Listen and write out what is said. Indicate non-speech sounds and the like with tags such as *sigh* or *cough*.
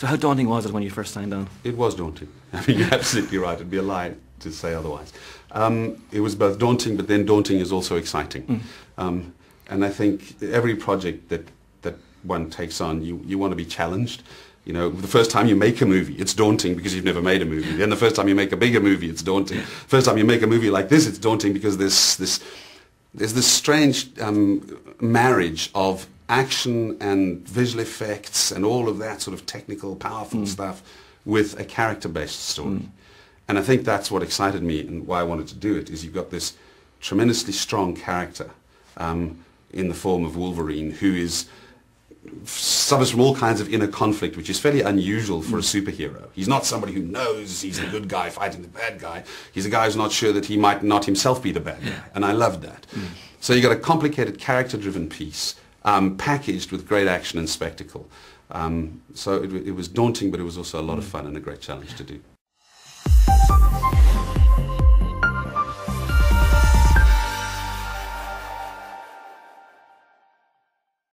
So how daunting was it when you first signed on? It was daunting. *laughs* I mean, you're absolutely right. It'd be a lie to say otherwise. Um, it was both daunting, but then daunting is also exciting. Mm. Um, and I think every project that, that one takes on, you, you want to be challenged. You know, the first time you make a movie, it's daunting because you've never made a movie. Then the first time you make a bigger movie, it's daunting. First time you make a movie like this, it's daunting because there's this, there's this strange um, marriage of action and visual effects and all of that sort of technical, powerful mm. stuff with a character-based story. Mm. And I think that's what excited me and why I wanted to do it, is you've got this tremendously strong character um, in the form of Wolverine who is suffers from all kinds of inner conflict, which is fairly unusual for a superhero. He's not somebody who knows he's the good guy fighting the bad guy. He's a guy who's not sure that he might not himself be the bad guy. And I loved that. Mm. So you got a complicated character-driven piece um, packaged with great action and spectacle. Um, so it, it was daunting, but it was also a lot of fun and a great challenge to do.